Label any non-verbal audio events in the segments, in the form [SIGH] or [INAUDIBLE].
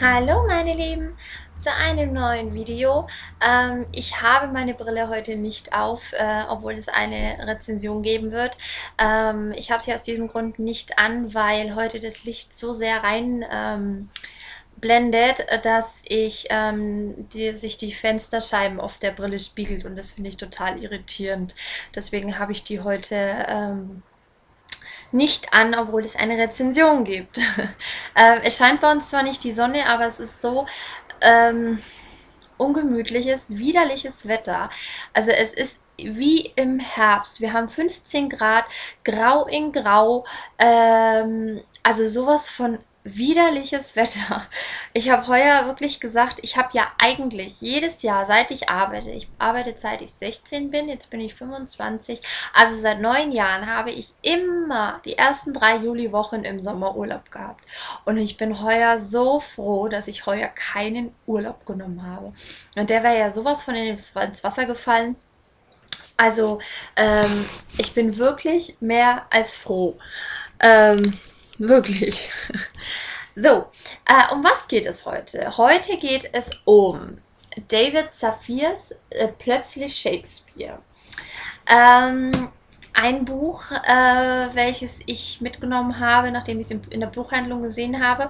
Hallo meine Lieben zu einem neuen Video. Ähm, ich habe meine Brille heute nicht auf, äh, obwohl es eine Rezension geben wird. Ähm, ich habe sie aus diesem Grund nicht an, weil heute das Licht so sehr rein ähm, blendet, dass ich ähm, die, sich die Fensterscheiben auf der Brille spiegelt und das finde ich total irritierend. Deswegen habe ich die heute ähm, nicht an, obwohl es eine Rezension gibt. [LAUGHS] äh, es scheint bei uns zwar nicht die Sonne, aber es ist so ähm, ungemütliches, widerliches Wetter. Also es ist wie im Herbst. Wir haben 15 Grad, grau in grau. Ähm, also sowas von widerliches Wetter. Ich habe heuer wirklich gesagt, ich habe ja eigentlich jedes Jahr, seit ich arbeite, ich arbeite seit ich 16 bin, jetzt bin ich 25, also seit neun Jahren habe ich immer die ersten drei Juliwochen im Sommerurlaub gehabt. Und ich bin heuer so froh, dass ich heuer keinen Urlaub genommen habe. Und der wäre ja sowas von ins Wasser gefallen. Also ähm, ich bin wirklich mehr als froh. Ähm, Wirklich. [LAUGHS] So, äh, um was geht es heute? Heute geht es um David Saphirs äh, Plötzlich Shakespeare. Ähm, ein Buch, äh, welches ich mitgenommen habe, nachdem ich es in der Buchhandlung gesehen habe,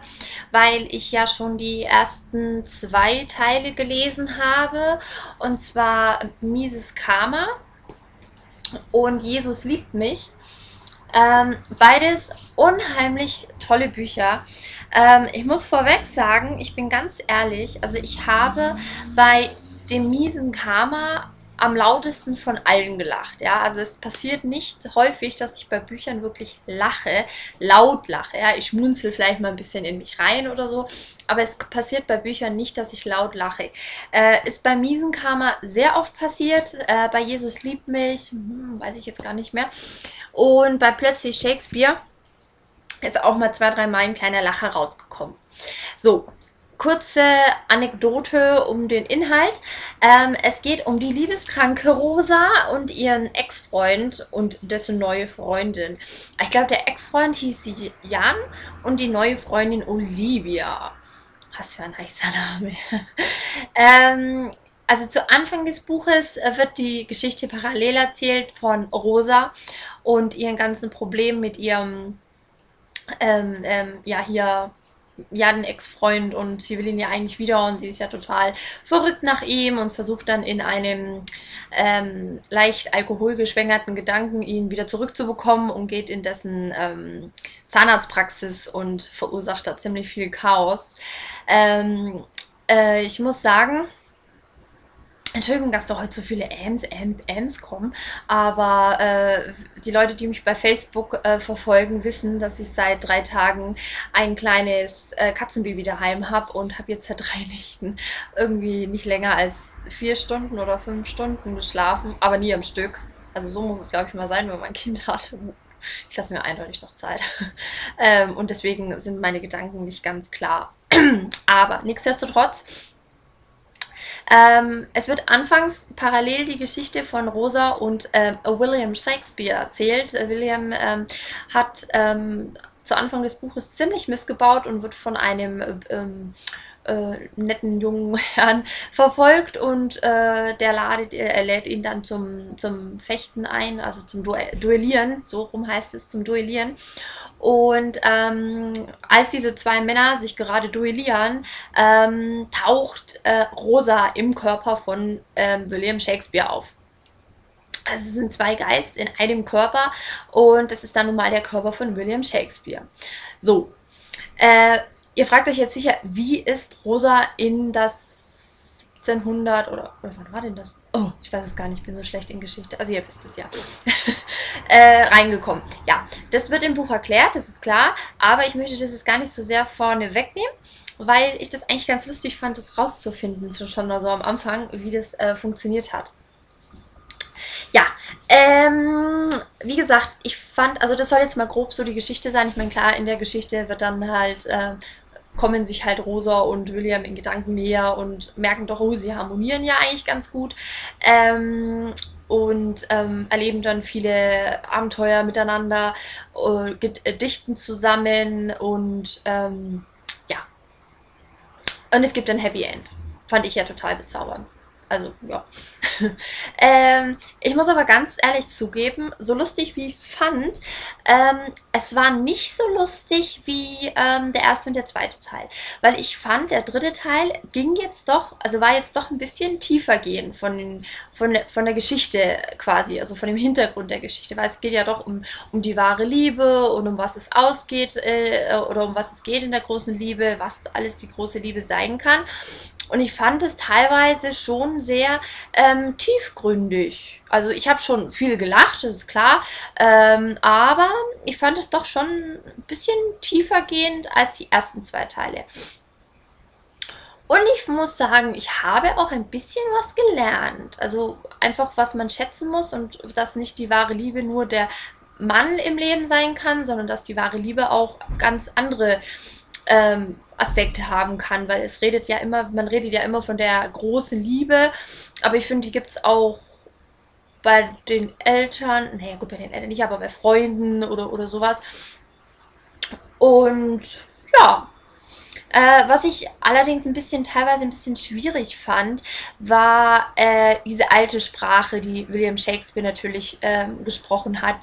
weil ich ja schon die ersten zwei Teile gelesen habe, und zwar Mises Karma und Jesus liebt mich. Ähm, beides unheimlich tolle Bücher. Ähm, ich muss vorweg sagen, ich bin ganz ehrlich, also ich habe bei dem miesen Karma am lautesten von allen gelacht. Ja, also es passiert nicht häufig, dass ich bei Büchern wirklich lache, laut lache. Ja, ich schmunzel vielleicht mal ein bisschen in mich rein oder so, aber es passiert bei Büchern nicht, dass ich laut lache. Äh, ist bei Miesen Karma sehr oft passiert. Äh, bei Jesus liebt mich, hm, weiß ich jetzt gar nicht mehr. Und bei Plötzlich Shakespeare ist auch mal zwei, drei Mal ein kleiner Lacher rausgekommen. So, kurze Anekdote um den Inhalt. Ähm, es geht um die liebeskranke Rosa und ihren Ex-Freund und dessen neue Freundin. Ich glaube, der Ex-Freund hieß Jan und die neue Freundin Olivia. Was für ein heißer Name. [LAUGHS] ähm, also zu Anfang des Buches äh, wird die Geschichte parallel erzählt von Rosa und ihren ganzen Problemen mit ihrem ähm, ähm, ja hier ja, ein Ex-Freund und sie will ihn ja eigentlich wieder und sie ist ja total verrückt nach ihm und versucht dann in einem ähm, leicht alkoholgeschwängerten Gedanken ihn wieder zurückzubekommen und geht in dessen ähm, Zahnarztpraxis und verursacht da ziemlich viel Chaos. Ähm, äh, ich muss sagen, Entschuldigung, dass da heute so viele Ams, Ams, Ams kommen, aber äh, die Leute, die mich bei Facebook äh, verfolgen, wissen, dass ich seit drei Tagen ein kleines äh, Katzenbaby daheim habe und habe jetzt seit [LAUGHS] drei Nächten irgendwie nicht länger als vier Stunden oder fünf Stunden geschlafen, aber nie am Stück. Also so muss es, glaube ich, mal sein, wenn man ein Kind hat. Ich lasse mir eindeutig noch Zeit. [LAUGHS] ähm, und deswegen sind meine Gedanken nicht ganz klar. [CLEARS THROAT] aber nichtsdestotrotz ähm, es wird anfangs parallel die Geschichte von Rosa und äh, William Shakespeare erzählt. Äh, William ähm, hat ähm, zu Anfang des Buches ziemlich missgebaut und wird von einem ähm, äh, netten jungen [LAUGHS] Herrn verfolgt und äh, der ladet, er lädt ihn dann zum, zum Fechten ein, also zum Duellieren, so rum heißt es, zum Duellieren. Und ähm, als diese zwei Männer sich gerade duellieren, ähm, taucht äh, Rosa im Körper von ähm, William Shakespeare auf. Also es sind zwei Geist in einem Körper und das ist dann nun mal der Körper von William Shakespeare. So, äh, ihr fragt euch jetzt sicher, wie ist Rosa in das 1700 oder, oder wann war denn das? Oh, ich weiß es gar nicht, ich bin so schlecht in Geschichte. Also ihr wisst es ja. [LAUGHS] äh, reingekommen. Ja, das wird im Buch erklärt, das ist klar, aber ich möchte das jetzt gar nicht so sehr vorne wegnehmen, weil ich das eigentlich ganz lustig fand, das rauszufinden, schon so am Anfang, wie das äh, funktioniert hat. Ähm, wie gesagt, ich fand, also das soll jetzt mal grob so die Geschichte sein. Ich meine, klar, in der Geschichte wird dann halt äh, kommen sich halt Rosa und William in Gedanken näher und merken doch, oh, sie harmonieren ja eigentlich ganz gut. Ähm, und ähm, erleben dann viele Abenteuer miteinander, äh, dichten zusammen und ähm, ja. Und es gibt ein Happy End. Fand ich ja total bezaubernd. Also, ja. [LAUGHS] ähm, ich muss aber ganz ehrlich zugeben, so lustig wie ich es fand, ähm, es war nicht so lustig wie ähm, der erste und der zweite Teil. Weil ich fand, der dritte Teil ging jetzt doch, also war jetzt doch ein bisschen tiefer gehen von, von, von der Geschichte quasi, also von dem Hintergrund der Geschichte. Weil es geht ja doch um, um die wahre Liebe und um was es ausgeht äh, oder um was es geht in der großen Liebe, was alles die große Liebe sein kann. Und ich fand es teilweise schon sehr ähm, tiefgründig. Also ich habe schon viel gelacht, das ist klar. Ähm, aber ich fand es doch schon ein bisschen tiefer gehend als die ersten zwei Teile. Und ich muss sagen, ich habe auch ein bisschen was gelernt. Also einfach, was man schätzen muss und dass nicht die wahre Liebe nur der Mann im Leben sein kann, sondern dass die wahre Liebe auch ganz andere ähm, Aspekte haben kann, weil es redet ja immer, man redet ja immer von der großen Liebe, aber ich finde, die gibt es auch bei den Eltern, naja gut, bei den Eltern nicht, aber bei Freunden oder, oder sowas. Und ja, äh, was ich allerdings ein bisschen teilweise ein bisschen schwierig fand, war äh, diese alte Sprache, die William Shakespeare natürlich ähm, gesprochen hat.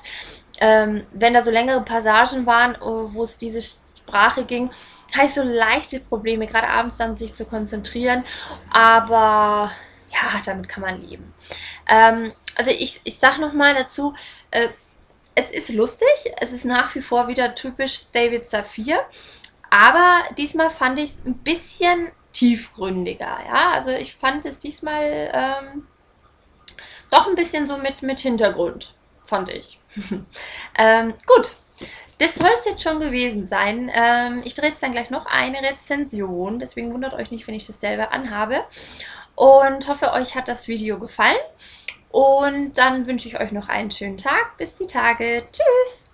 Ähm, wenn da so längere Passagen waren, wo es diese Sprache ging, habe ich so leichte Probleme, gerade abends dann sich zu konzentrieren. Aber ja, damit kann man leben. Ähm, also ich, ich sage nochmal dazu, äh, es ist lustig, es ist nach wie vor wieder typisch David Saphir, aber diesmal fand ich es ein bisschen tiefgründiger. Ja, also ich fand es diesmal ähm, doch ein bisschen so mit, mit Hintergrund, fand ich. [LAUGHS] ähm, gut, das soll es jetzt schon gewesen sein. Ähm, ich drehe jetzt dann gleich noch eine Rezension, deswegen wundert euch nicht, wenn ich das selber anhabe. Und hoffe, euch hat das Video gefallen. Und dann wünsche ich euch noch einen schönen Tag. Bis die Tage. Tschüss!